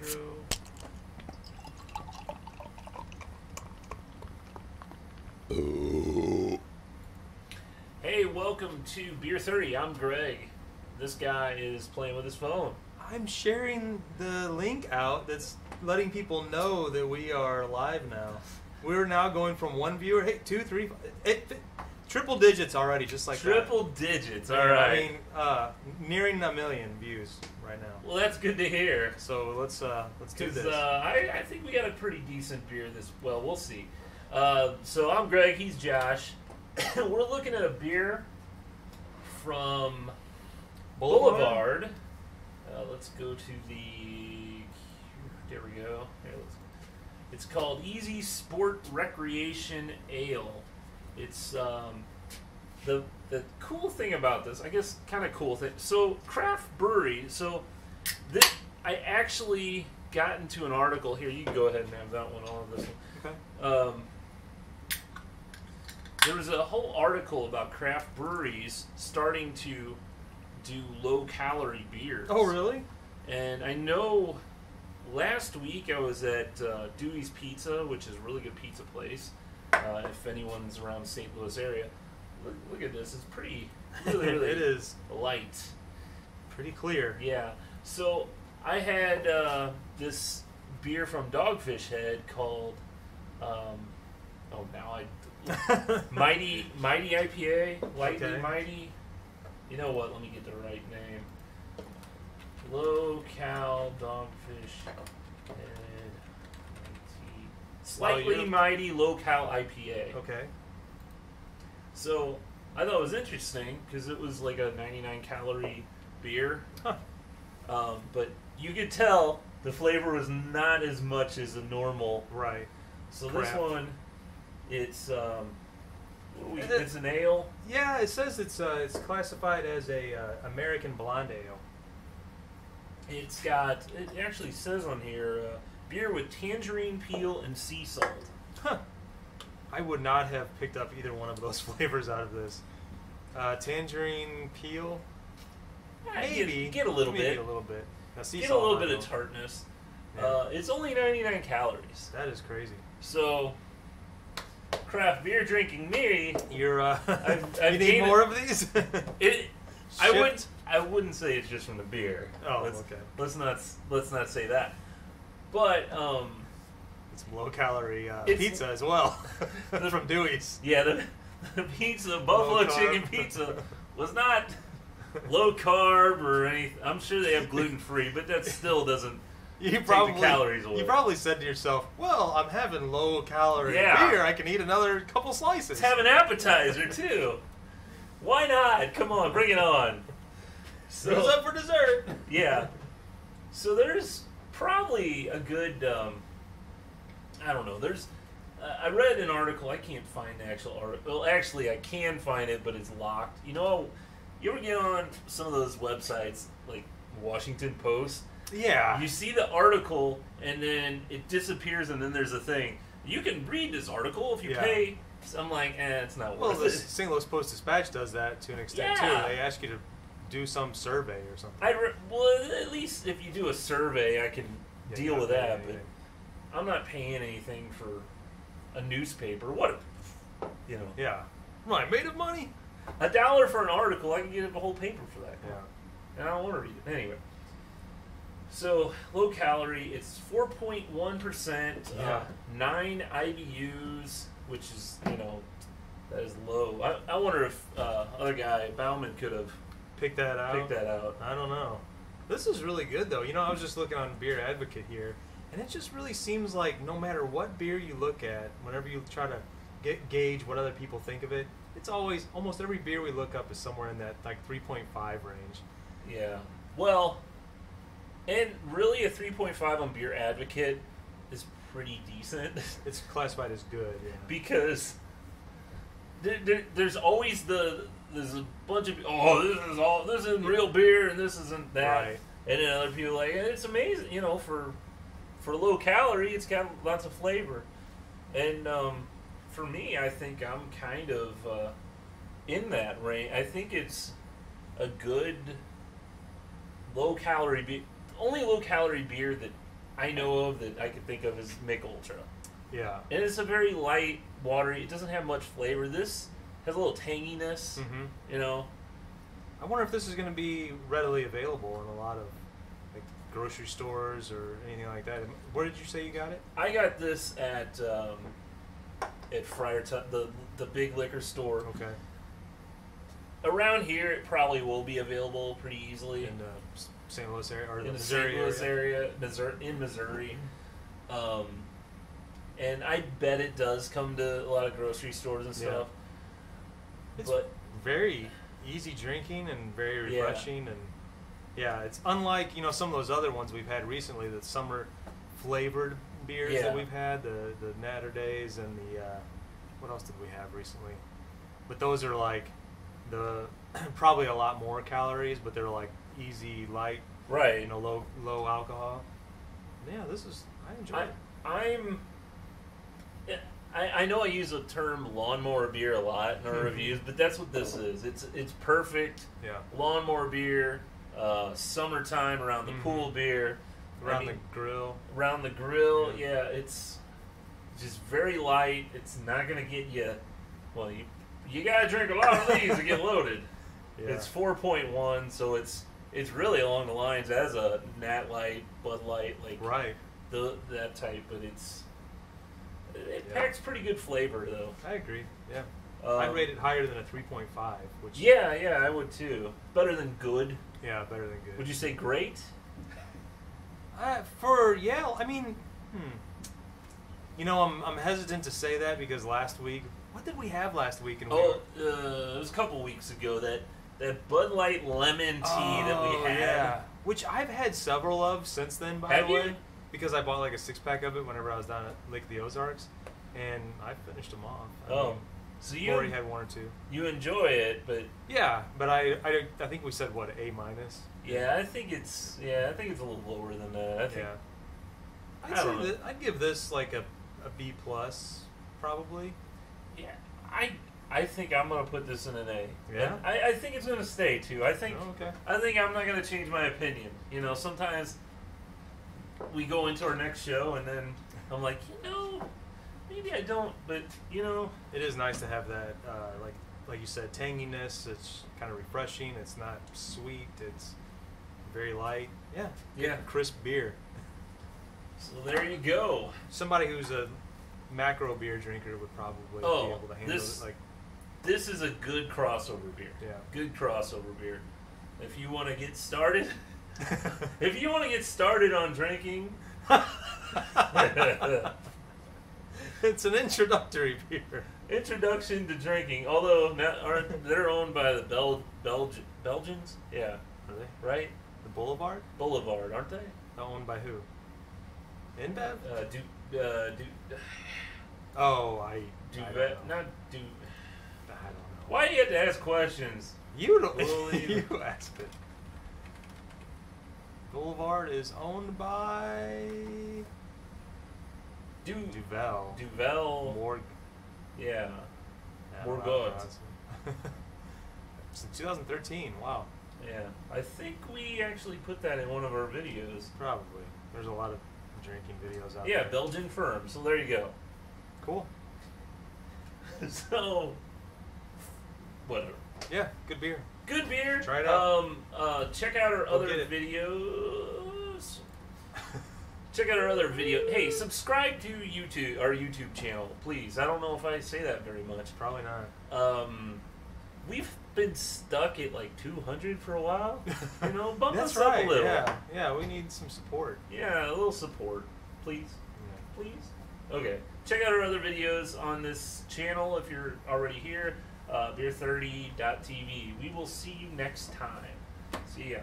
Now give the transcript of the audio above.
intro. Hey, welcome to Beer 30. I'm Greg. This guy is playing with his phone. I'm sharing the link out that's letting people know that we are live now. We're now going from one viewer, hey, two, three, triple digits already, just like Triple digits, that. all right. I mean, uh, nearing a million views right now. well, that's good to hear. So let's uh, let's do this. uh, I, I think we got a pretty decent beer this. Well, we'll see. Uh, so I'm Greg. He's Josh. We're looking at a beer from Boulevard. Uh, let's go to the. There we go. Here, it's called Easy Sport Recreation Ale. It's um, the the cool thing about this, I guess, kind of cool thing. So craft brewery. So this, I actually got into an article here. You can go ahead and have that one on this one. Okay. Um, there was a whole article about craft breweries starting to do low calorie beers. Oh, really? And I know last week I was at uh, Dewey's Pizza, which is a really good pizza place. Uh, if anyone's around St. Louis area, look, look at this. It's pretty, really, really it is light. pretty clear. Yeah. So I had uh, this beer from Dogfish Head called, um, oh now I, Mighty Mighty IPA, lightly Okay. mighty. You know what? Let me get the right name. Low cal Dogfish Head, slightly you- mighty low cal IPA. okay. So I thought it was interesting because it was like a 99 calorie beer, Huh. um, but you could tell the flavor was not as much as a normal. Right. So this one, it's um, we- it- it's an ale. Yeah, it says it's uh, it's classified as a uh, American blonde ale. It's got it actually says on here uh, beer with tangerine peel and sea salt. Huh. I would not have picked up either one of those flavors out of this. Uh, tangerine peel, maybe get, get a little maybe bit, a little bit. Now, sea get a little bit of tartness. Yeah. Uh, it's only 99 calories. That is crazy. So, craft beer drinking me, You're uh, I've- I've you need more of these. it. I wouldn't. I wouldn't say it's just from the beer. Oh, let's, okay. Let's not. Let's not say that. But um, It's low calorie uh, It's- pizza as well from Dewey's. yeah, the, the pizza, buffalo chicken pizza, was not low carb or anything. I'm sure they have gluten free, but that still doesn't. You the probably calories away. you probably said to yourself, "Well, I'm having low calorie Yeah. beer. I can eat another couple slices." Let's have an appetizer too. Why not? Come on, bring it on. So, Who's up for dessert? Yeah. So there's probably a good. Um, I don't know. There's. Uh, I read an article. I can't find the actual article. Well, actually, I can find it, but it's locked. You know, you ever get on some of those websites like Washington Post? Yeah. You see the article, and then it disappears, and then there's a thing. You can read this article if you Yeah. pay. So I'm like, eh, it's not well, worth the it. St. Louis Post Dispatch does that to an extent Yeah. too. They ask you to do some survey or something. I re- well, at least if you do a survey, I can Yeah, deal with that. But. I'm not paying anything for a newspaper. What, you know, yeah. Well, I made of money. a dollar for an article, I can get a whole paper for that. Yeah. And I don't want to read it anyway. So low calorie, it's 4.1 percent, uh, Yeah. nine IBUs, which is you know that is low. I, I wonder if uh, other guy Bauman could have Pick that out. picked that out. I don't know. This is really good though. You know, I was just looking on Beer Advocate here, and it just really seems like no matter what beer you look at, whenever you try to get gauge what other people think of it, it's always almost every beer we look up is somewhere in that like 3.5 range. Yeah. Well, and really a 3.5 on Beer Advocate is pretty decent It's classified as good. Yeah. because there, there, there's always the there's a bunch of oh this is all this isn't real beer and this isn't that Right. and then other people are like it's amazing you know for for low calorie it's got lots of flavor and um, for me I think I'm kind of uh, in that range I think it's a good low calorie beer only low calorie beer that I know of that I could think of is Mich Ultra. Yeah. And it's a very light, watery. It doesn't have much flavor. This has a little tanginess. hmm You know. I wonder if this is going to be readily available in a lot of like grocery stores or anything like that. Where did you say you got it? I got this at um, at Friar Tuck, the the big liquor store. Okay. Around here, it probably will be available pretty easily In the St. Louis area or the in the Missouri St. Louis area. area, Missouri, in Missouri. Um, and I bet it does come to a lot of grocery stores and Yeah. stuff. It's But very easy drinking and very Yeah. refreshing and yeah, it's unlike you know some of those other ones we've had recently, the summer flavored beers Yeah. that we've had, the the Naturdays and the uh, what else did we have recently? But those are like the probably a lot more calories, but they're like easy, light, right, you know, low low alcohol. Yeah, this is I enjoy I, it. I'm. I, I know I use the term lawnmower beer a lot in our reviews, but that's what this is. It's it's perfect Yeah, lawnmower beer, uh, summertime around the Mhm. pool beer, I around mean, the grill. around the grill. Yeah. Yeah, it's just very light. It's not gonna get you. Well, you you gotta drink a lot of these to get loaded. Yeah. It's four point one, so it's it's really along the lines as a Nat Light, Bud Light, like right. the that type, but it's it Yeah. packs pretty good flavor though. I agree. Yeah. Um, I'd rate it higher than a 3.5, which Yeah, yeah, I would too. Better than good. yeah, better than good. Would you say great? Uh, for yeah, I mean, hmm. You know, I'm I'm hesitant to say that because last week, what did we have last week? And we Oh, uh, it was a couple weeks ago that that Bud Light lemon tea that Oh, we had. yeah. which I've had several of since then. By Have the you? Because I bought like a six pack of it whenever I was down at Lake of the Ozarks, and I finished them off. I Oh, mean, so you already had one or two. you enjoy it, but Yeah, but I I, I think we said what A minus. yeah, I think it's yeah, I think it's a little lower than that. I think Yeah. I'd, I say that, I'd give this like a, a B plus, probably. yeah, I I think I'm gonna put this in an A. Yeah? I, I think it's gonna stay too. I think Oh, okay. I think I'm not gonna change my opinion. You know, sometimes we go into our next show and then I'm like, you know, maybe I don't, but you know, It is nice to have that, uh, like like you said, tanginess. It's kind of refreshing. It's not sweet. It's very light. Yeah. Yeah. Crisp beer. so there you go. Somebody who's a macro beer drinker would probably Oh, be able to handle this- it. Like, This is a good crossover beer. yeah. Good crossover beer. If you want to get started, if you want to get started on drinking, it's an introductory beer. introduction to drinking. Although not, aren't they're owned by the Bel Belgi- Belgians? Yeah, Are they? right. The Boulevard? Boulevard, aren't they? Owned by who? InBev? Uh, do uh, do Oh, I. do I ve- don't know. not do. I don't know. Why do you have to ask questions? You don't. You asked it. Boulevard is owned by Do Duvel. Duvel? Morg. Yeah. I don't know how to Morgoth. Since 2013. Wow. Yeah. I think we actually put that in one of our videos. Probably. There's a lot of drinking videos out Yeah, there. Yeah, Belgian firm. So there you go. Cool. so, whatever. Yeah, good beer. Good beer. Try it out. Um, uh, check out our Go other videos. Check out our other video. Hey, subscribe to YouTube, our YouTube channel, please. I don't know if I say that very much. Probably not. Um, we've been stuck at like 200 for a while. You know, bump That's us up right. a little. Yeah, yeah. We need some support. Yeah, a little support, please. Yeah. Please. Okay. Check out our other videos on this channel if you're already here. Uh, Beer30.tv. We will see you next time. See ya.